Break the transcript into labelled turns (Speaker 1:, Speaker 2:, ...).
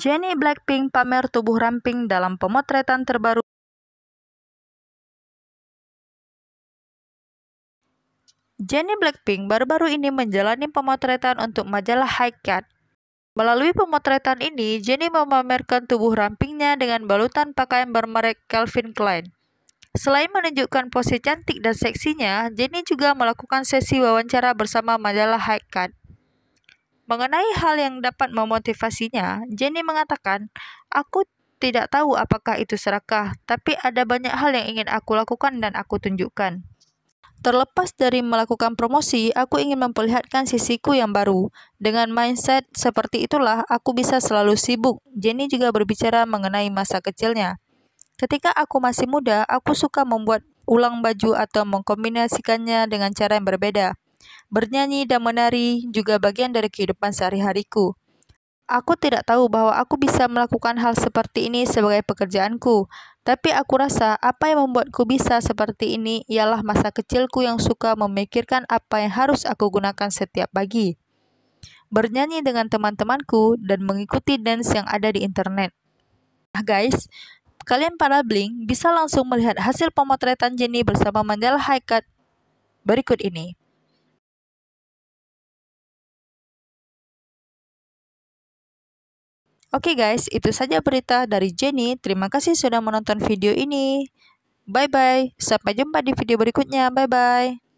Speaker 1: Jennie Blackpink pamer tubuh ramping dalam pemotretan terbaru. Jennie Blackpink baru-baru ini menjalani pemotretan untuk majalah High Cut. Melalui pemotretan ini, Jennie memamerkan tubuh rampingnya dengan balutan pakaian bermerek Calvin Klein. Selain menunjukkan pose cantik dan seksinya, Jennie juga melakukan sesi wawancara bersama majalah High Cut. Mengenai hal yang dapat memotivasinya, Jenny mengatakan, Aku tidak tahu apakah itu serakah, tapi ada banyak hal yang ingin aku lakukan dan aku tunjukkan. Terlepas dari melakukan promosi, aku ingin memperlihatkan sisiku yang baru. Dengan mindset seperti itulah, aku bisa selalu sibuk. Jenny juga berbicara mengenai masa kecilnya. Ketika aku masih muda, aku suka membuat ulang baju atau mengkombinasikannya dengan cara yang berbeda. Bernyanyi dan menari juga bagian dari kehidupan sehari-hariku. Aku tidak tahu bahwa aku bisa melakukan hal seperti ini sebagai pekerjaanku, tapi aku rasa apa yang membuatku bisa seperti ini ialah masa kecilku yang suka memikirkan apa yang harus aku gunakan setiap pagi. Bernyanyi dengan teman-temanku dan mengikuti dance yang ada di internet. Nah guys, kalian para bling bisa langsung melihat hasil pemotretan Jenny bersama High Cut berikut ini. Oke guys, itu saja berita dari Jenny. Terima kasih sudah menonton video ini. Bye-bye. Sampai jumpa di video berikutnya. Bye-bye.